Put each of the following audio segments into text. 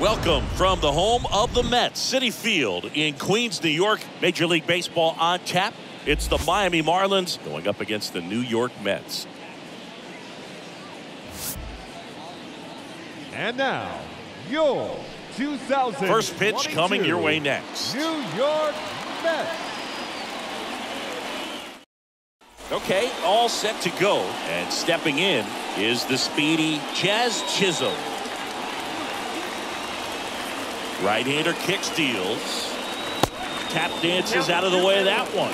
Welcome from the home of the Mets, Citi Field in Queens, New York. Major League Baseball on tap. It's the Miami Marlins going up against the New York Mets. And now, your 2000 First pitch coming your way next. New York Mets. Okay, all set to go. And stepping in is the speedy Jazz Chisholm. Right-hander kick steals. Tap dances out of the way of that one.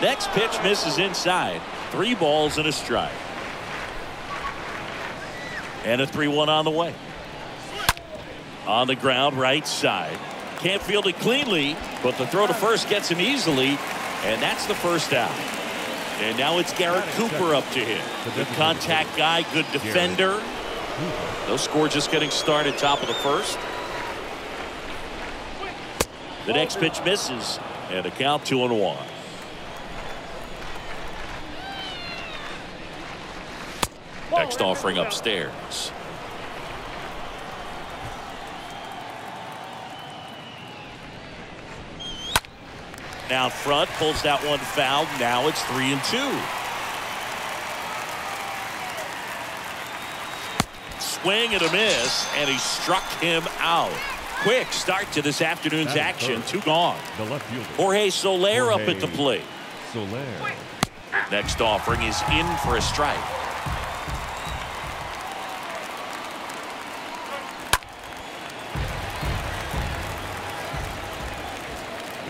Next pitch misses inside. Three balls and a strike. And a 3-1 on the way. On the ground, right side. Can't field it cleanly, but the throw to first gets him easily, and that's the first out. And now it's Garrett Cooper up to hit. Good contact guy, good defender. No score just getting started top of the first. The next pitch misses, and a count two and one. Next offering upstairs. Now front pulls that one foul. Now it's three and two. Swing and a miss, and he struck him out. Quick start to this afternoon's action. Two gone. The left fielder. Jorge Soler up at the plate. Soler. Next offering is in for a strike.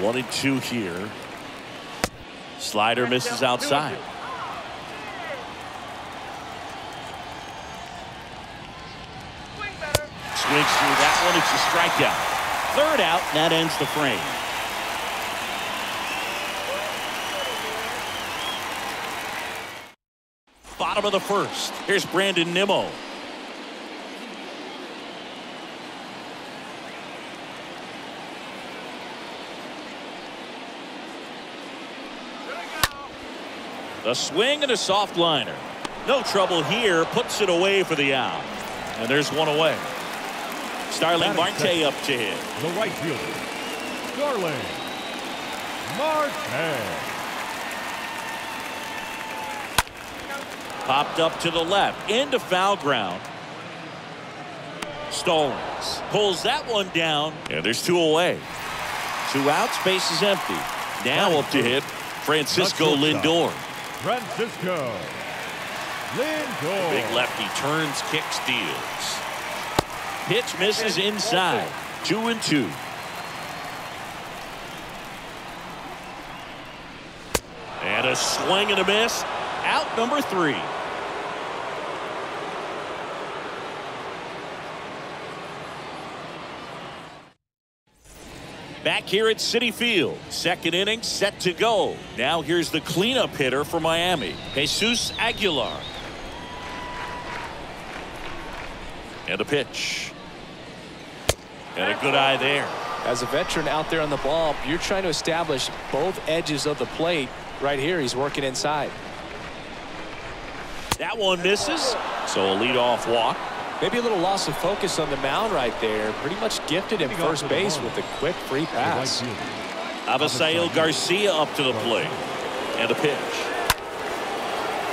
One and two here. Slider misses outside. Swings through that one. It's a strikeout. Third out. That ends the frame. Bottom of the first. Here's Brandon Nimmo. A swing and a soft liner. No trouble here. Puts it away for the out. And there's one away. Starling Marte up to hit. The right fielder. Starling. Marte. Popped up to the left. Into foul ground. Stallings pulls that one down. And there's two away. Two outs. Base is empty. Now up to hit Francisco. Lindor. Francisco. Lindor. Big lefty turns, kicks, deals. Pitch misses inside. Two and two. And a swing and a miss. Out number three. Back here at Citi Field. Second inning set to go. Now here's the cleanup hitter for Miami. Jesus Aguilar. And a pitch. And a good eye there. As a veteran out there on the ball, you're trying to establish both edges of the plate. Right here, he's working inside. That one misses. So a leadoff walk. Maybe a little loss of focus on the mound right there. Pretty much gifted him first base with a quick free pass. fielder. Avisail Garcia up to the plate. And a pitch.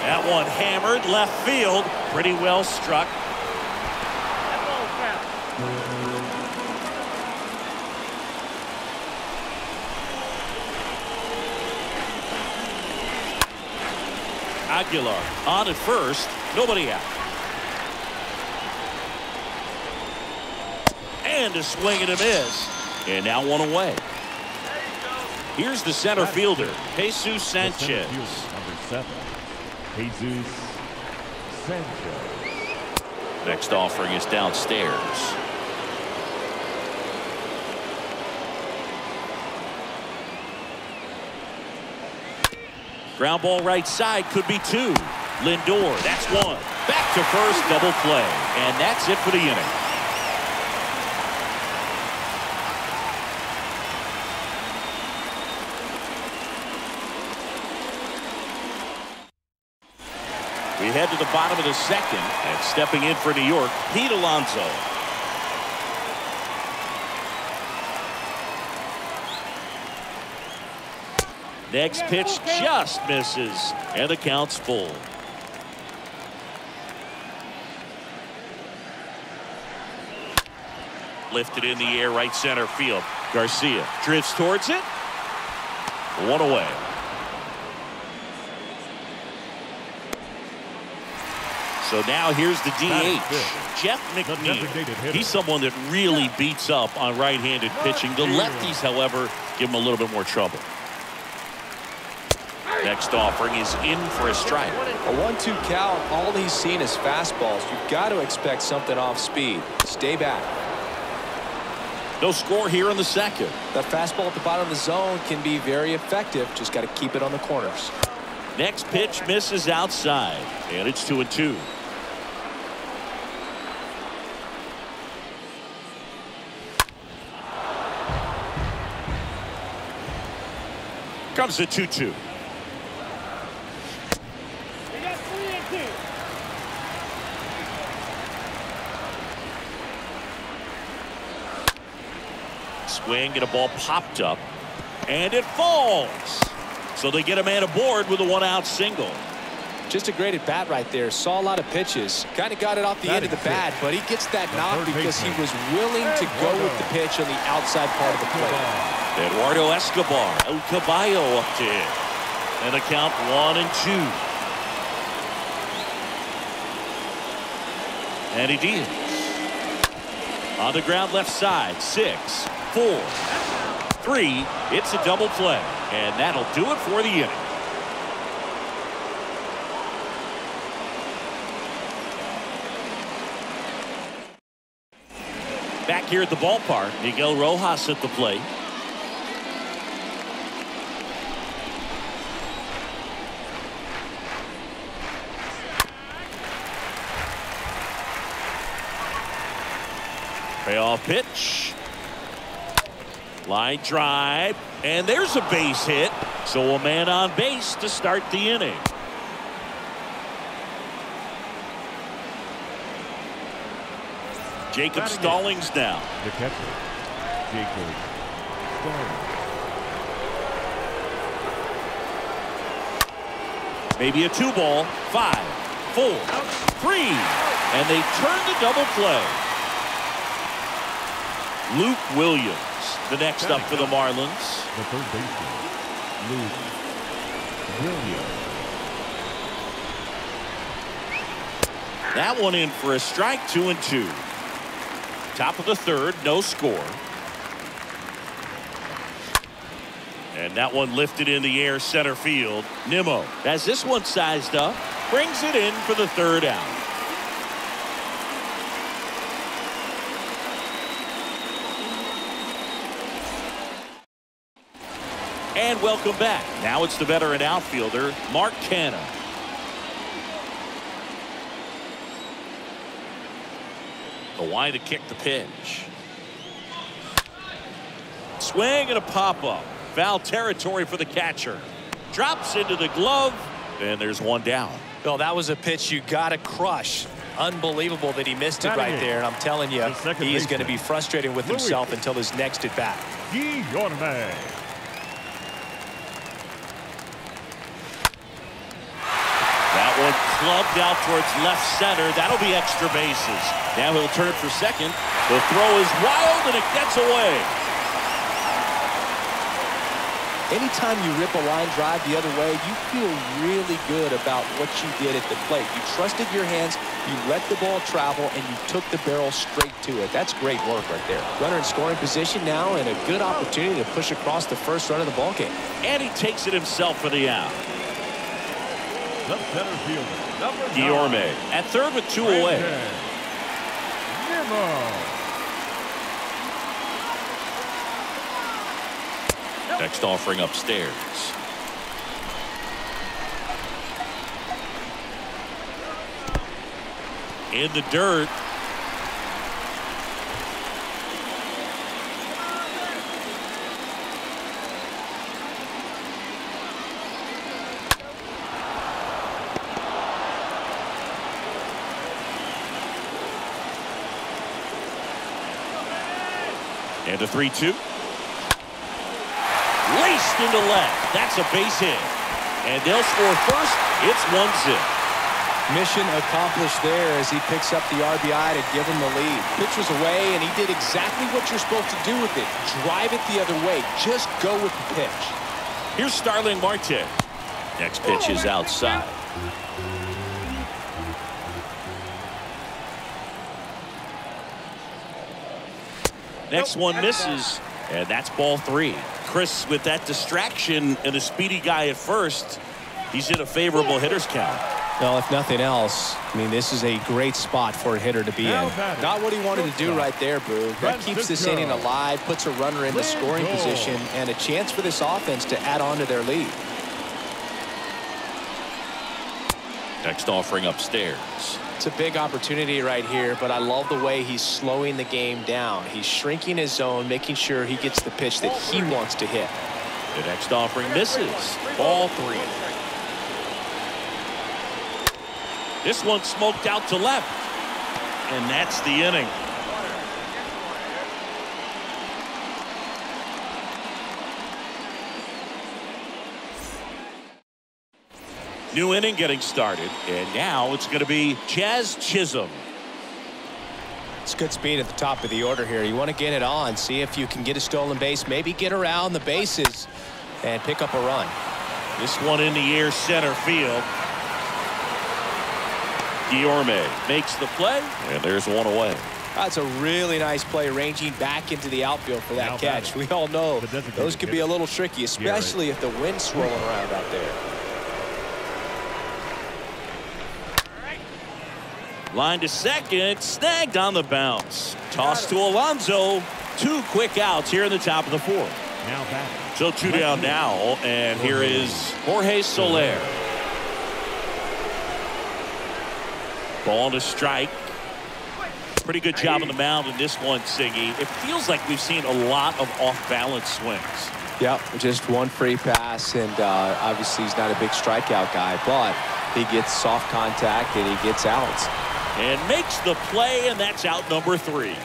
That one hammered left field. Pretty well struck. Aguilar on at first. Nobody out. And a swing and a miss. And now one away. Here's the center fielder, Jesus Sanchez. Number seven. Jesus Sanchez. Next offering is downstairs. Ground ball right side could be two. Lindor, that's one. Back to first, double play. And that's it for the inning. Head to the bottom of the second and stepping in for New York, Pete Alonso. Next pitch just misses and the count's full. Lifted in the air right center field. Garcia drifts towards it. One away. So now here's the DH, Jeff McNeil. He's someone that really beats up on right-handed pitching. The lefties, however, give him a little bit more trouble. Next offering is in for a strike. A one-two count. All he's seen is fastballs. You've got to expect something off speed. Stay back. No score here in the second. That fastball at the bottom of the zone can be very effective. Just got to keep it on the corners. Next pitch misses outside, and it's two and two. Comes the 2 2. Swing and a ball popped up and it falls. So they get a man aboard with a one out single. Just a great at bat right there. Saw a lot of pitches. Kind of got it off the end of the bat, but he gets that knock because he was willing to go with the pitch on the outside part of the plate. Eduardo Escobar, El Caballo up to hit. And a count one and two. And he deals. On the ground left side, six, four, three. It's a double play. And that'll do it for the inning. Back here at the ballpark, Miguel Rojas at the plate. Payoff pitch. Line drive. And there's a base hit. So a man on base to start the inning. Jacob Stallings now. The catcher, Jacob Stallings. Maybe a two ball. Five, four, three. And they turn the double play. Luke Williams, the next up for the Marlins. The third baseman, Luke Williams. That one in for a strike, two and two. Top of the third, no score. And that one lifted in the air center field. Nimmo has this one sized up, brings it in for the third out. And welcome back. Now it's the veteran outfielder, Mark Canha. The wide to kick the pitch. Swing and a pop up. Foul territory for the catcher. Drops into the glove. And there's one down. Bill, that was a pitch you got to crush. Unbelievable that he missed it right there. And I'm telling you, he is going to be frustrated with himself until his next at bat. Guillorme. Clubbed out towards left center. That'll be extra bases. Now he'll turn it for second. The throw is wild and it gets away. Anytime you rip a line drive the other way, you feel really good about what you did at the plate. You trusted your hands, you let the ball travel, and you took the barrel straight to it. That's great work right there. Runner in scoring position now and a good opportunity to push across the first run of the ball game. And he takes it himself for the out. The center fielder, number Guillorme at third with two away. Nimmo. Next offering upstairs. In the dirt. And a 3 2. Laced into left. That's a base hit. And they'll score first. It's 1 zip. Mission accomplished there as he picks up the RBI to give him the lead. Pitch was away, and he did exactly what you're supposed to do with it. Drive it the other way. Just go with the pitch. Here's Starling Marte. Next pitch is outside. Next one misses, and that's ball three. Chris, with that distraction and a speedy guy at first, he's in a favorable hitter's count. Well, if nothing else, I mean, this is a great spot for a hitter to be in. Not what he wanted to do right there, Boo. That keeps this inning alive, puts a runner in the scoring position, and a chance for this offense to add on to their lead. Next offering upstairs. It's a big opportunity right here, but I love the way he's slowing the game down. He's shrinking his zone, making sure he gets the pitch that he wants to hit. The next offering misses. Ball three. This one smoked out to left. And that's the inning. New inning getting started. And now it's going to be Jazz Chisholm. It's good speed at the top of the order here. You want to get it on, see if you can get a stolen base, maybe get around the bases and pick up a run. This one in the air center field. Guillorme makes the play, and there's one away. That's a really nice play ranging back into the outfield for that Now catch. We all know those could be a little tricky, especially if the wind's swirling around out there. Line to second, snagged on the bounce. Toss to Alonso. Two quick outs here in the top of the fourth. Now batting. So two down now, and here is Jorge Soler. Ball to strike. Pretty good job on the mound in this one, Siggy. It feels like we've seen a lot of off-balance swings. Yep, just one free pass, and uh, obviously he's not a big strikeout guy, but he gets soft contact and he gets outs. And makes the play, and that's out number three.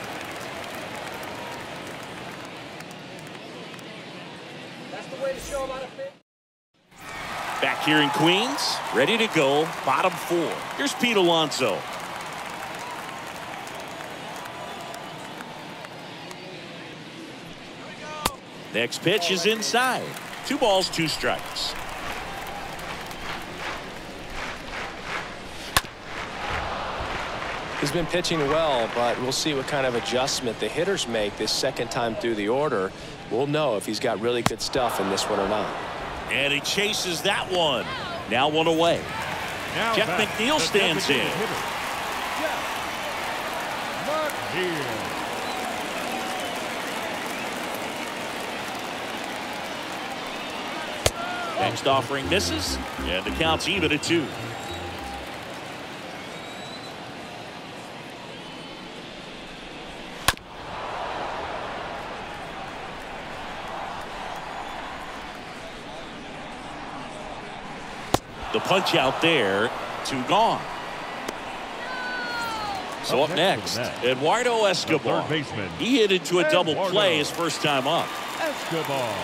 Back here in Queens, ready to go, bottom four. Here's Pete Alonso. Next pitch is inside. Two balls, two strikes. He's been pitching well, but we'll see what kind of adjustment the hitters make this second time through the order. We'll know if he's got really good stuff in this one or not. And he chases that one. Now one away. Now Jeff batting. McNeil The stands in. McNeil. Next offering misses, and the count's even at two. The punch out there, two gone. So up next, next for the Mets, Eduardo Escobar. third baseman, He hit into a double play his first time up. Escobar.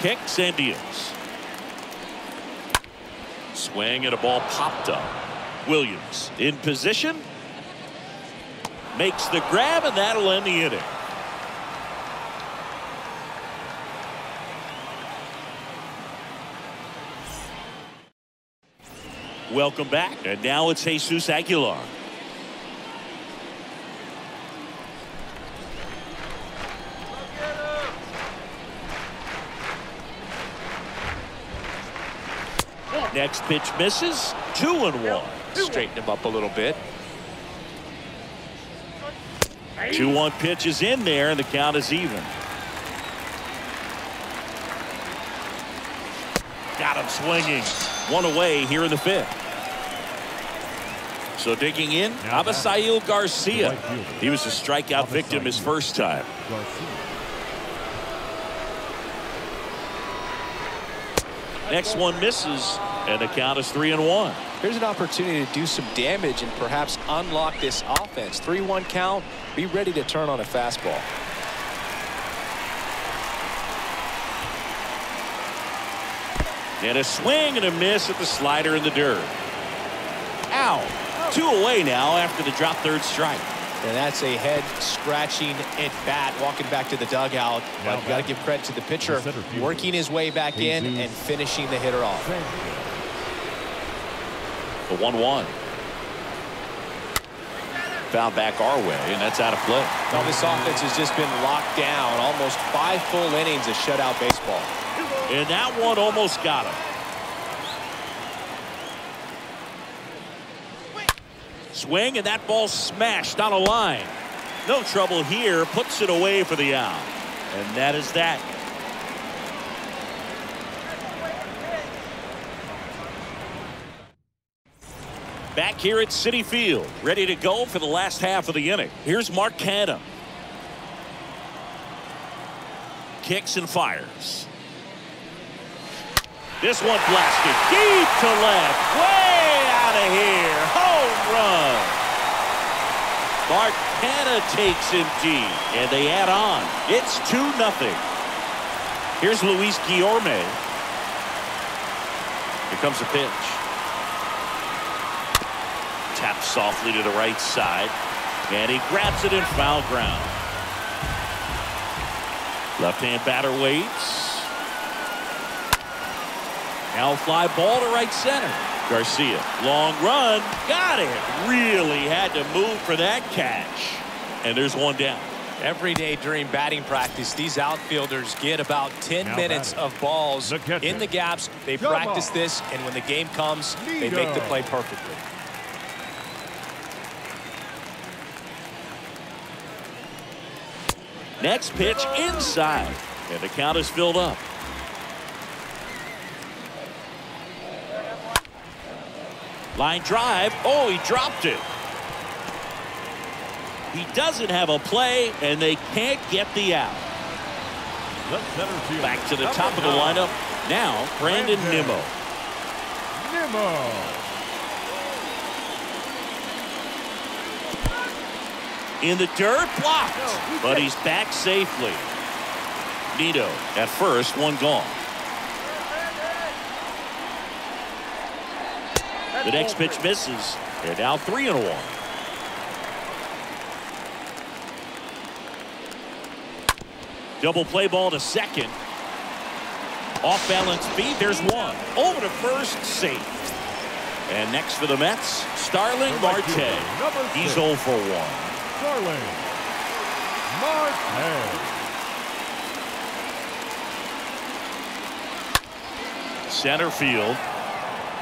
Kicks and deals. Swing and a ball popped up. Williams in position. Makes the grab and that'll end the inning. Welcome back. And now it's Jesus Aguilar. Next pitch misses. Two and one. Straighten him up a little bit. Two one pitch is in there and the count is even. Got him swinging. One away here in the fifth. So digging in, Now batting. Avisail Garcia. The right fielder. He was a strikeout victim his first time. Next one misses, and the count is three and one. Here's an opportunity to do some damage and perhaps unlock this offense. 3-1 count. Be ready to turn on a fastball. And a swing and a miss at the slider in the dirt. Ow. Two away now after the drop third strike. And that's a head scratching at bat walking back to the dugout. Now But you got to give credit to the pitcher The center fielder. working his way back in and finishing the hitter off. The 1 1. Foul back our way, and that's out of play. Now this offense has just been locked down almost five full innings of shutout baseball. And that one almost got him. Swing, and that ball smashed on a line. No trouble here. Puts it away for the out. And that is that. Back here at Citi Field, ready to go for the last half of the inning. Here's Mark Canha. Kicks and fires. This one blasted deep to left. Way out of here. Home run. Mark Canha takes him deep. And they add on. It's 2 nothing. Here's Luis Guillorme. Here comes the pitch. Taps softly to the right side. And he grabs it in foul ground. Left-hand batter waits. Now fly ball to right center. Garcia, long run, got it. Really had to move for that catch. And there's one down. Every day during batting practice, these outfielders get about 10 Now minutes batting. of balls The in the gaps. They Come practice on. this, and when the game comes, they make the play perfectly. Next pitch inside. And the count is filled up. Line drive. Oh, he dropped it. He doesn't have a play, and they can't get the out. The center field. Back to the top of the lineup. Now, Brandon Brandon. Nimmo. Nimmo. In the dirt, blocked. But he's back safely. Nido at first, one gone. The next pitch misses. They're now three and one. Double play ball to second. Off balance beat. There's one. Over to first, safe. And next for the Mets, Starling Marte. He's six. 0 for 1. Starling. Marte. Center field.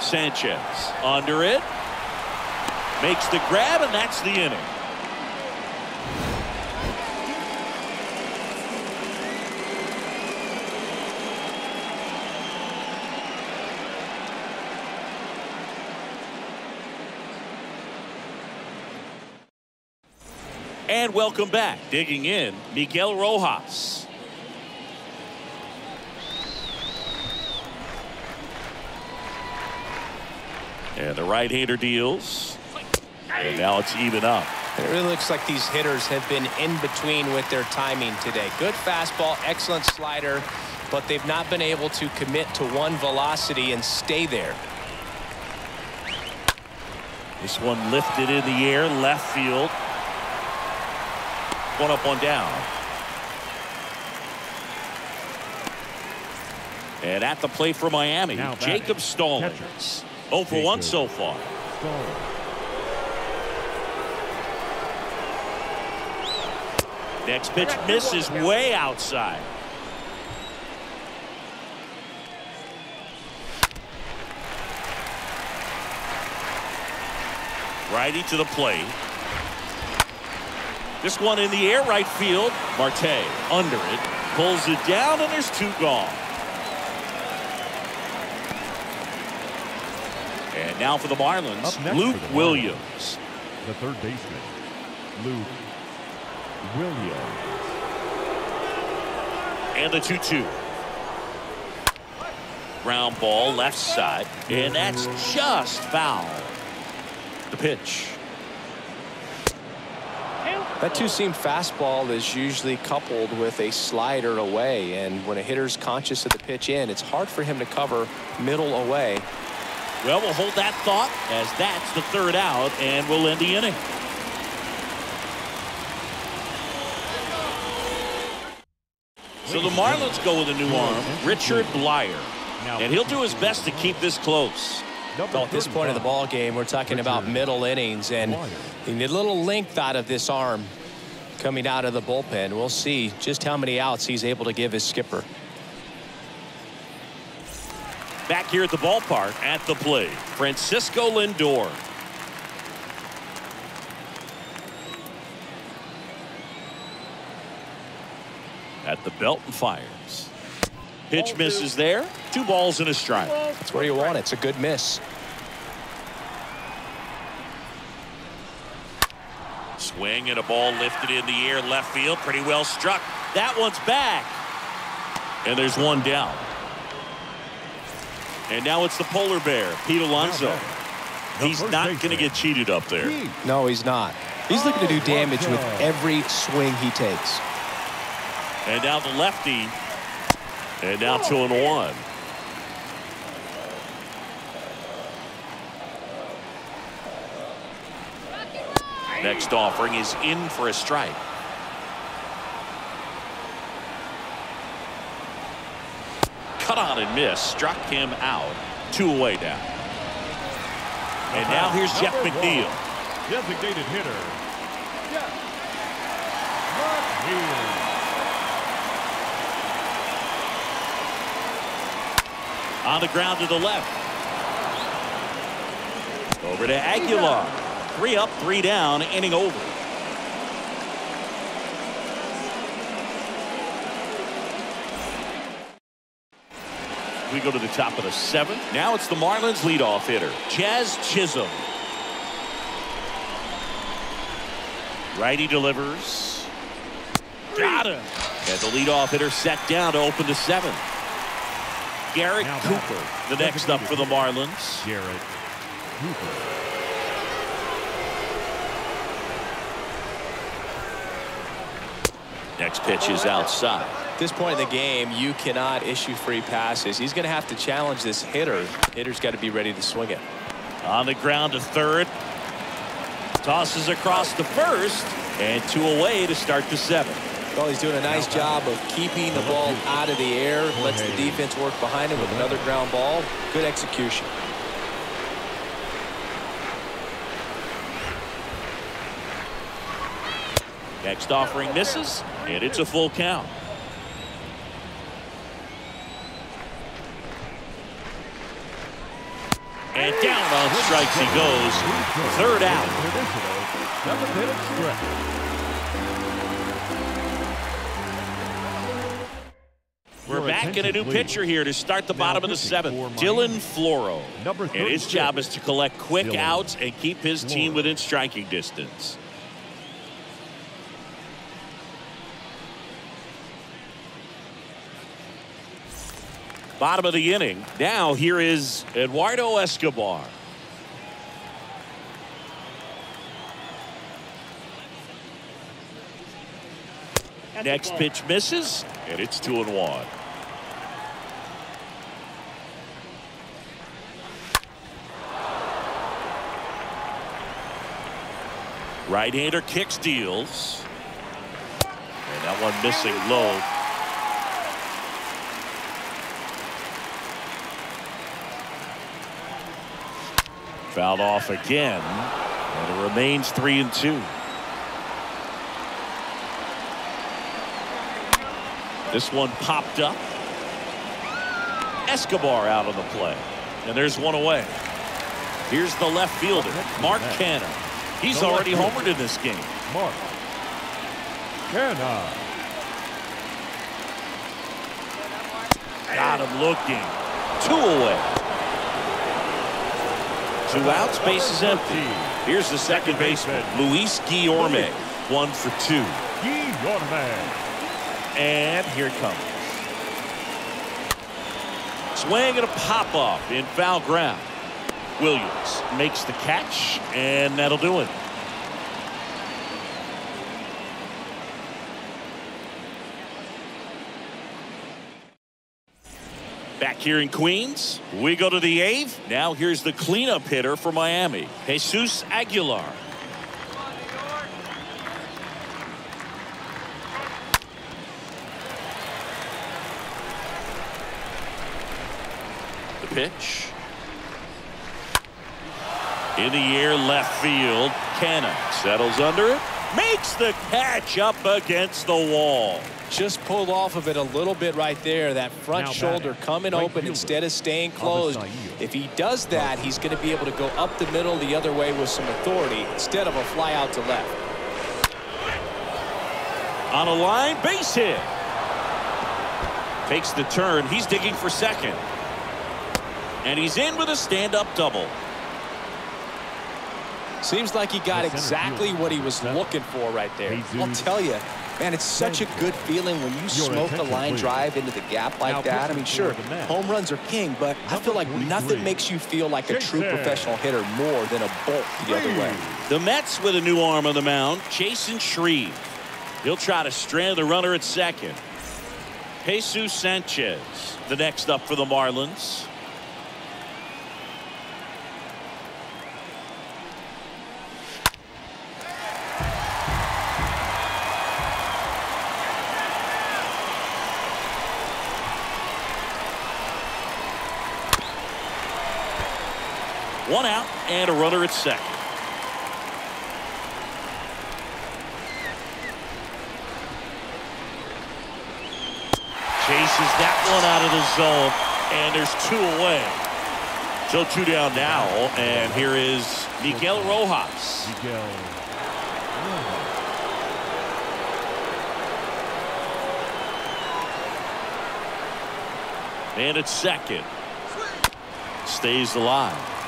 Sanchez under it. Makes the grab, and that's the inning. And welcome back. Digging in, Miguel Rojas. And the right-hander deals. And now it's even up. It really looks like these hitters have been in between with their timing today. Good fastball, excellent slider, but they've not been able to commit to one velocity and stay there. This one lifted in the air, left field. One up, one down. And at the plate for Miami, Now Jacob Stallings. Catcher. 0 for 1 so far. Next pitch misses way outside. Righty to the plate. This one in the air, right field. Marte under it. Pulls it down, and there's two gone. Now for the Marlins, Luke for the Marlins. Williams. The third baseman. Luke Williams. And the 2 2. ground ball left side, and that's just foul. The pitch. That two-seam fastball is usually coupled with a slider away, and when a hitter's conscious of the pitch in, it's hard for him to cover middle away. Well, we'll hold that thought as that's the third out, and we'll end the inning. So the Marlins go with a new arm, Richard Bleier. And he'll do his best to keep this close. Well, at this point of the ball game, we're talking about middle innings, and you need a little length out of this arm coming out of the bullpen. We'll see just how many outs he's able to give his skipper. Back here at the ballpark at the plate, Francisco Lindor. At the belt and fires. Pitch misses there. Two balls and a strike. That's where you want it. It's a good miss. Swing and a ball lifted in the air left field. Pretty well struck. That one's back. And there's one down. And now it's the polar bear, Pete Alonso. He's not going to get cheated up there. No, he's not. He's looking to do damage with every swing he takes. And now the lefty. And now two and one. Next offering is in for a strike. Cut on and miss. Struck him out. Two away down. And now here's Jeff McNeil. Designated hitter. Jeff McNeil. On the ground to the left. Over to Aguilar. Three up, three down, inning over. We go to the top of the seventh. Now it's the Marlins leadoff hitter, Jazz Chisholm. Righty delivers. Got him. And the leadoff hitter set down to open the seventh. Garrett Now Cooper, batter, the next up for the Marlins. Garrett Cooper. Next pitch is outside. At this point in the game, you cannot issue free passes. He's going to have to challenge this hitter. Hitter's got to be ready to swing it. On the ground to third. Tosses across the first. And two away to start the seventh. Well, he's doing a nice job of keeping the ball out of the air. Lets the defense work behind him with another ground ball. Good execution. Next offering misses. And it's a full count. And down on strikes he goes. Third out. We're back in a new pitcher here to start the bottom of the seventh. Dylan Floro. And his job is to collect quick outs and keep his team within striking distance. Bottom of the inning. Now here is Eduardo Escobar. Next pitch misses, and it's two and one. Right-hander kicks deals. And that one missing low. Fouled off again. And it remains three and two. This one popped up. Escobar out of the play. And there's one away. Here's the left fielder, Mark Canha. He's already homered in this game. Mark. Canha. Got him looking. Two away. Two outs, base is empty. Here's the second baseman, Luis Guillorme. One for two. Guillorme. And here comes. Swing and a pop off in foul ground. Williams makes the catch, and that'll do it. Here in Queens, we go to the eighth. Now here's the cleanup hitter for Miami, Jesus Aguilar. The pitch. In the air left field. Canha settles under it. Makes the catch up against the wall. Just pulled off of it a little bit right there. That front Now shoulder batting, coming right open fielder, instead of staying closed. If he does that, he's going to be able to go up the middle the other way with some authority instead of a fly out to left. On a line, base hit. Takes the turn. He's digging for second. And he's in with a stand-up double. Seems like he got exactly fielder, what he was set. looking for right there. I'll tell you, man, it's such a good feeling when you smoke a line drive into the gap like that. I mean, sure, home runs are king, but I feel like nothing makes you feel like a true professional hitter more than a bolt the other way. The Mets with a new arm on the mound, Chasen Shreve. He'll try to strand the runner at second. Jesus Sanchez, the next up for the Marlins. One out and a runner at second. Chases that one out of the zone, and there's two away. So two down now, and here is Miguel Rojas. Miguel. And at second. Stays alive.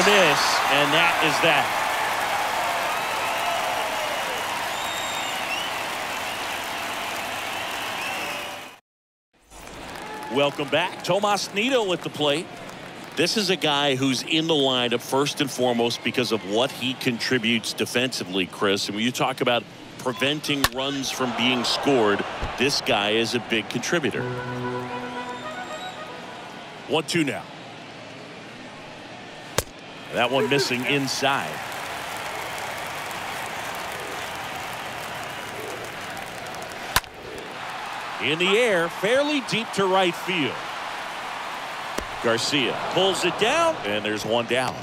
Miss, and that is that. Welcome back. Tomas Nido at the plate. This is a guy who's in the lineup first and foremost because of what he contributes defensively, Chris. And when you talk about preventing runs from being scored, this guy is a big contributor. One two now. That one missing inside. In the air, fairly deep to right field. Garcia pulls it down, and there's one down.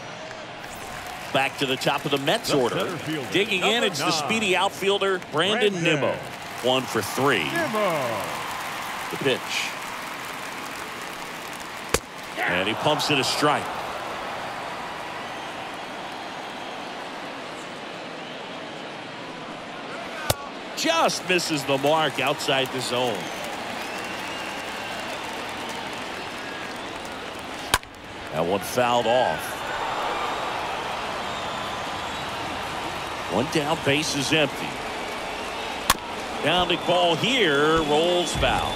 Back to the top of the Mets order. Digging in, it's the speedy outfielder, Brandon Brandon. Nimmo. One for three. Nimmo. The pitch. And he pumps it a strike. Just misses the mark outside the zone. That one fouled off. One down, base is empty. Pounding ball here, rolls foul.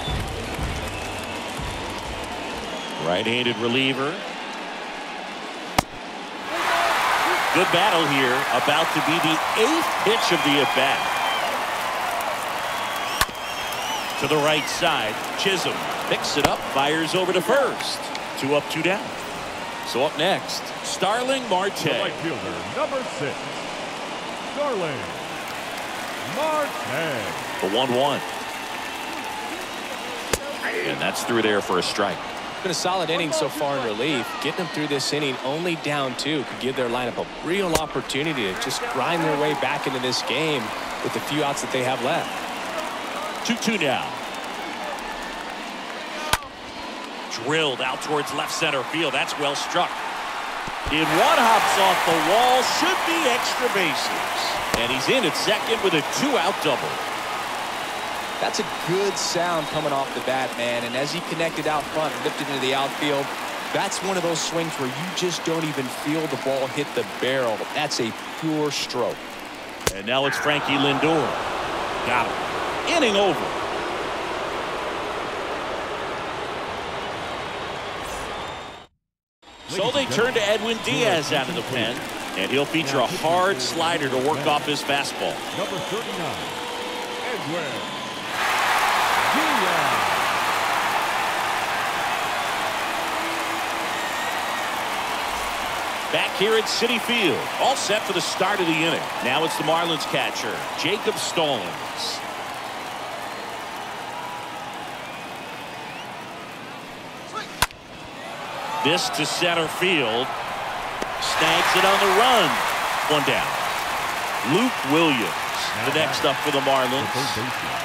Right-handed reliever. Good battle here. About to be the eighth pitch of the at-bat. To the right side. Chisholm picks it up, fires over to first. Two up, two down. So up next, Starling The Marte. right fielder, number six. Starling. Marte. The 1-1. And that's through there for a strike. Been a solid inning so far in relief. Getting them through this inning only down two could give their lineup a real opportunity to just grind their way back into this game with the few outs that they have left. 2-2 now. Drilled out towards left center field. That's well struck. In one hops off the wall. Should be extra bases. And he's in at second with a two-out double. That's a good sound coming off the bat, man. And as he connected out front and lifted into the outfield, That's one of those swings where you just don't even feel the ball hit the barrel. That's a pure stroke. And now it's Frankie Lindor. Got him. Inning over. So they turn to Edwin Diaz out of the pen, and he'll feature a hard slider to work off his fastball. Number 39, Edwin Diaz. Back here at Citi Field, all set for the start of the inning. Now it's the Marlins catcher, Jacob Stallings. This to center field. Snags it on the run. One down. Luke Williams, the next up for the The Marlins. Luke Williams.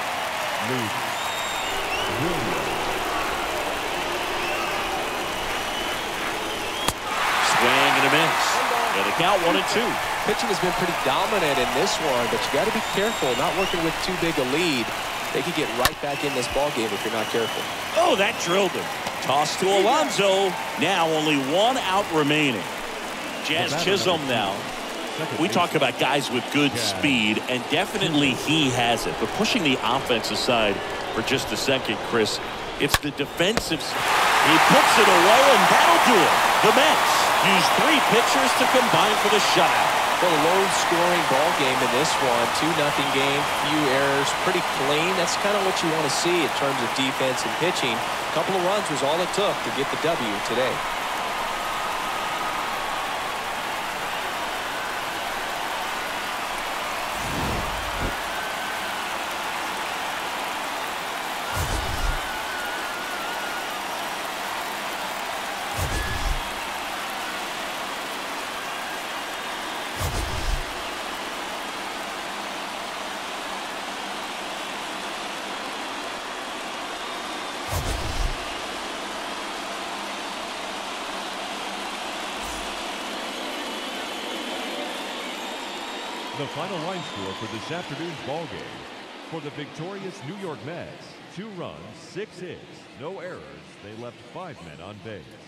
Swing and a miss. And the count one and two. Pitching has been pretty dominant in this one, but you got to be careful. Not working with too big a lead. They could get right back in this ball game if you're not careful. Oh, that drilled him. Toss to Alonso. Now only one out remaining. Jazz Chisholm now. We talk about guys with good speed, and definitely he has it. But pushing the offense aside for just a second, Chris, it's the defensive. He puts it away, and that'll do it. The Mets use three pitchers to combine for the shutout. Well, a low-scoring ball game in this one. 2-nothing game, few errors, pretty clean. That's kind of what you want to see in terms of defense and pitching. A couple of runs was all it took to get the W today. The final line score for this afternoon's ball game. For the victorious New York Mets, two runs, six hits, no errors. They left five men on base.